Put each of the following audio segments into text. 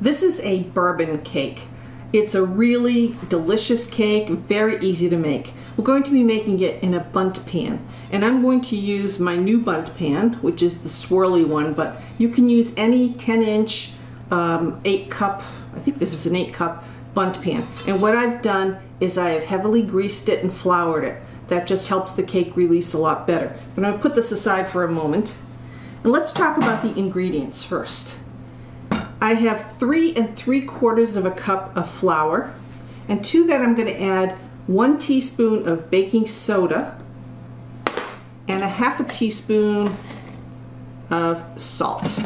This is a bourbon cake. It's a really delicious cake, very easy to make. We're going to be making it in a Bundt pan. And I'm going to use my new Bundt pan, which is the swirly one, but you can use any 10 inch, um, 8 cup, I think this is an 8 cup Bundt pan. And what I've done is I have heavily greased it and floured it. That just helps the cake release a lot better. But I'm going to put this aside for a moment. And let's talk about the ingredients first. I have three and three quarters of a cup of flour. And to that I'm going to add one teaspoon of baking soda and a half a teaspoon of salt.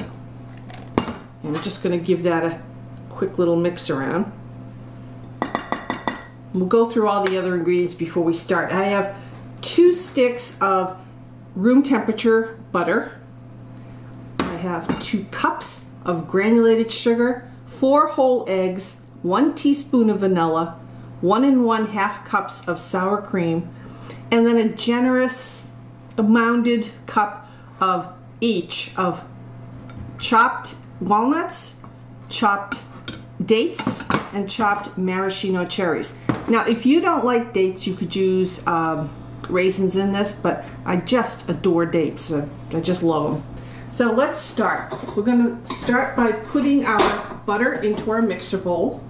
And I'm just going to give that a quick little mix around. We'll go through all the other ingredients before we start. I have two sticks of room temperature butter. I have two cups of granulated sugar, four whole eggs, one teaspoon of vanilla, one and one half cups of sour cream, and then a generous mounded cup of each of chopped walnuts, chopped dates, and chopped maraschino cherries. Now, if you don't like dates, you could use um, raisins in this, but I just adore dates. I just love them. So let's start. We're going to start by putting our butter into our mixer bowl.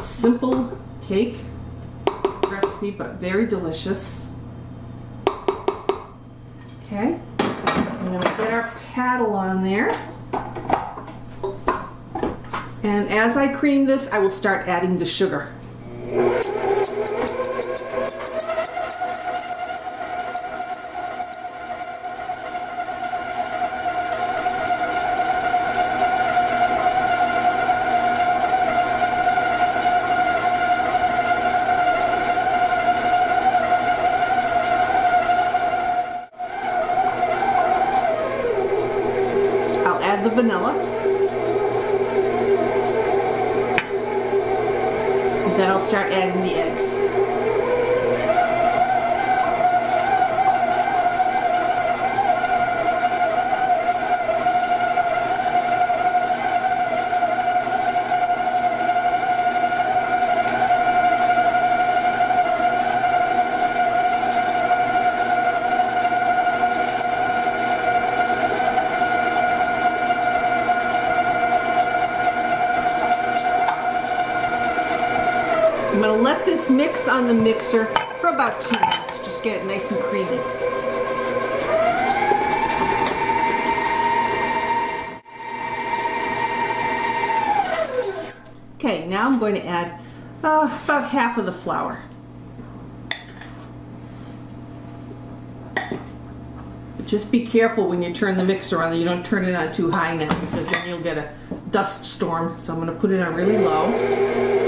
Simple cake recipe, but very delicious. Okay, I'm going to get our paddle on there. And as I cream this, I will start adding the sugar. Then I'll start adding the eggs. Let this mix on the mixer for about two minutes. Just get it nice and creamy. Okay, now I'm going to add uh, about half of the flour. But just be careful when you turn the mixer on that you don't turn it on too high now because then you'll get a dust storm. So I'm going to put it on really low.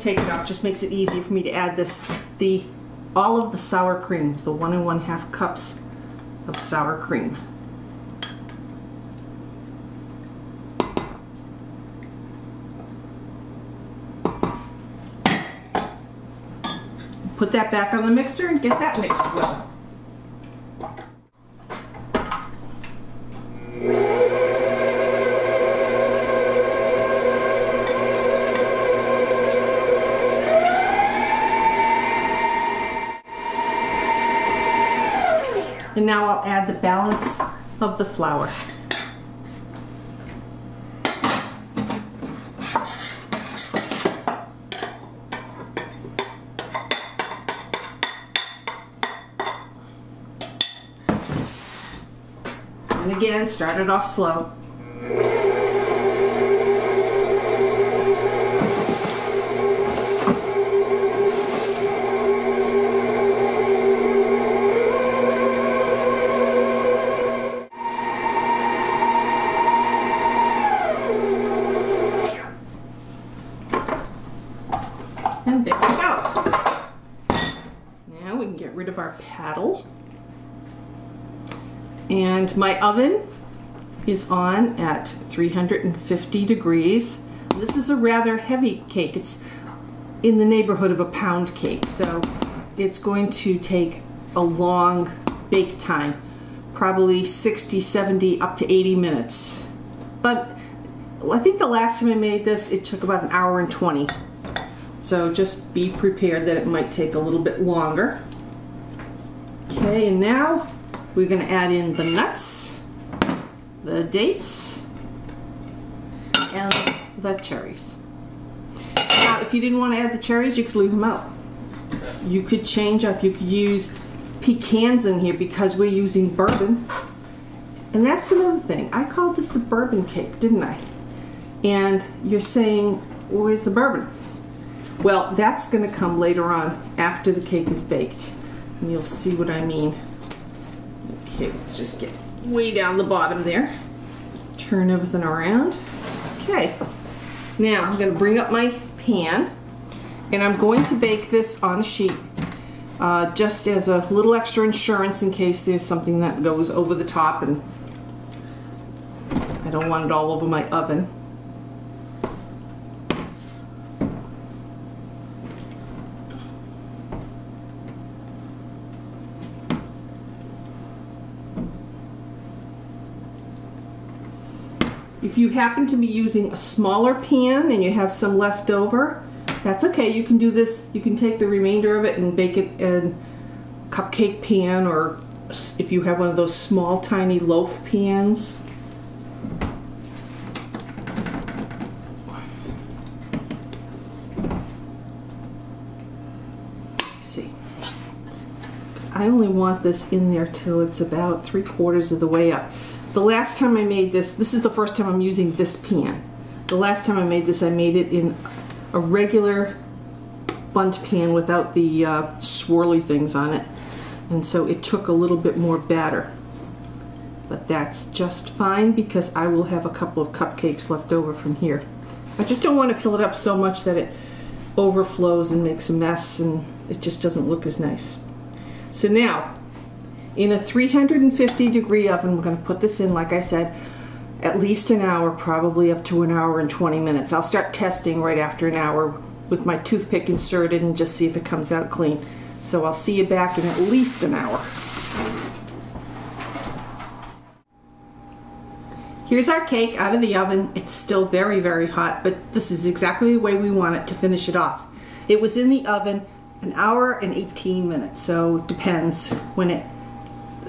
Take it off, just makes it easy for me to add this, the, all of the sour cream, the one and one half cups of sour cream. Put that back on the mixer and get that mixed well. And now I'll add the balance of the flour. And again, start it off slow. And there we go. Now we can get rid of our paddle. And my oven is on at 350 degrees. This is a rather heavy cake. It's in the neighborhood of a pound cake, so it's going to take a long bake time, probably 60, 70, up to 80 minutes. But I think the last time I made this, it took about an hour and 20. So just be prepared that it might take a little bit longer. Okay, and now we're gonna add in the nuts, the dates, and the cherries. Now, if you didn't want to add the cherries, you could leave them out. You could change up, you could use pecans in here because we're using bourbon. And that's another thing. I called this a bourbon cake, didn't I? And you're saying, where's the bourbon? Well, that's going to come later on after the cake is baked. And you'll see what I mean. Okay, let's just get way down the bottom there. Turn everything around. Okay, now I'm going to bring up my pan and I'm going to bake this on a sheet uh, just as a little extra insurance in case there's something that goes over the top and I don't want it all over my oven. If you happen to be using a smaller pan and you have some left over, that's okay. You can do this, you can take the remainder of it and bake it in cupcake pan or if you have one of those small tiny loaf pans. see. I only want this in there till it's about three quarters of the way up. The last time I made this, this is the first time I'm using this pan. The last time I made this, I made it in a regular Bundt pan without the uh, swirly things on it. And so it took a little bit more batter. But that's just fine because I will have a couple of cupcakes left over from here. I just don't want to fill it up so much that it overflows and makes a mess and it just doesn't look as nice. So now, in a 350 degree oven. We're going to put this in, like I said, at least an hour, probably up to an hour and 20 minutes. I'll start testing right after an hour with my toothpick inserted and just see if it comes out clean. So I'll see you back in at least an hour. Here's our cake out of the oven. It's still very, very hot, but this is exactly the way we want it to finish it off. It was in the oven an hour and 18 minutes, so it depends when it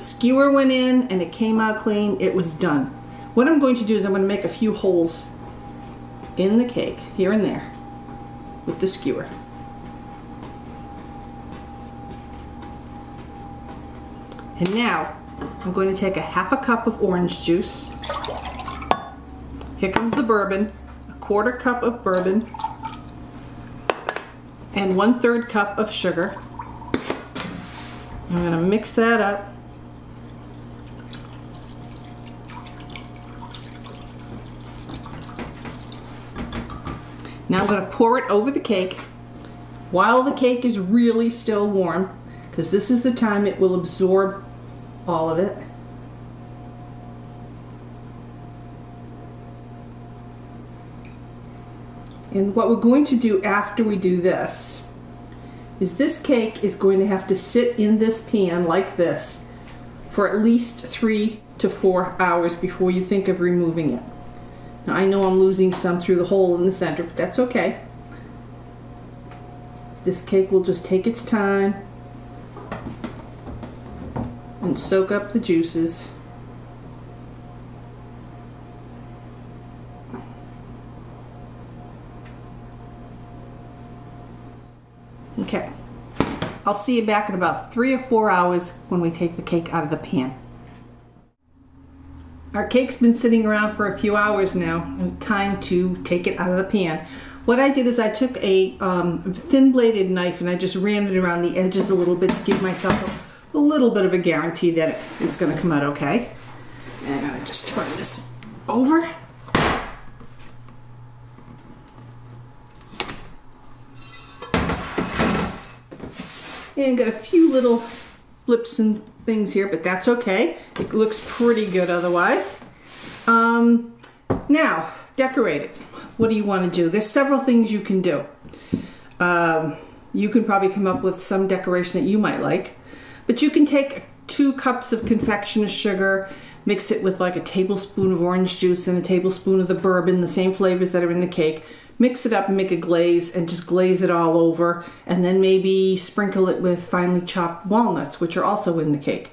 skewer went in and it came out clean, it was done. What I'm going to do is I'm going to make a few holes in the cake, here and there, with the skewer. And now, I'm going to take a half a cup of orange juice. Here comes the bourbon, a quarter cup of bourbon, and one third cup of sugar. I'm going to mix that up. Now I'm going to pour it over the cake while the cake is really still warm because this is the time it will absorb all of it. And what we're going to do after we do this is this cake is going to have to sit in this pan like this for at least three to four hours before you think of removing it. Now I know I'm losing some through the hole in the center, but that's okay. This cake will just take its time and soak up the juices. Okay, I'll see you back in about three or four hours when we take the cake out of the pan. Our cake's been sitting around for a few hours now. Time to take it out of the pan. What I did is I took a um, thin bladed knife and I just ran it around the edges a little bit to give myself a, a little bit of a guarantee that it's going to come out okay. And I just turn this over. And got a few little blips and things here, but that's okay. It looks pretty good otherwise. Um, now, decorate it. what do you want to do? There's several things you can do. Um, you can probably come up with some decoration that you might like, but you can take two cups of confectioner's sugar, mix it with like a tablespoon of orange juice and a tablespoon of the bourbon, the same flavors that are in the cake. Mix it up and make a glaze and just glaze it all over, and then maybe sprinkle it with finely chopped walnuts, which are also in the cake.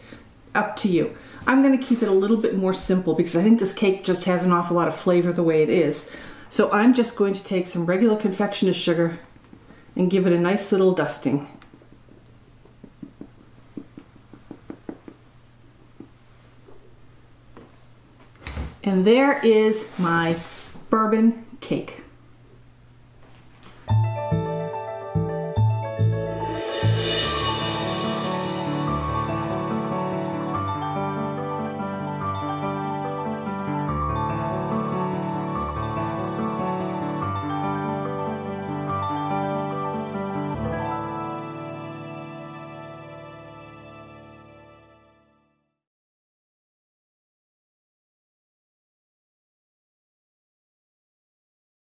Up to you. I'm going to keep it a little bit more simple because I think this cake just has an awful lot of flavor the way it is. So I'm just going to take some regular confectioner's sugar and give it a nice little dusting. And there is my bourbon cake.